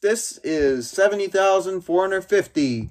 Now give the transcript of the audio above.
This is 70,450.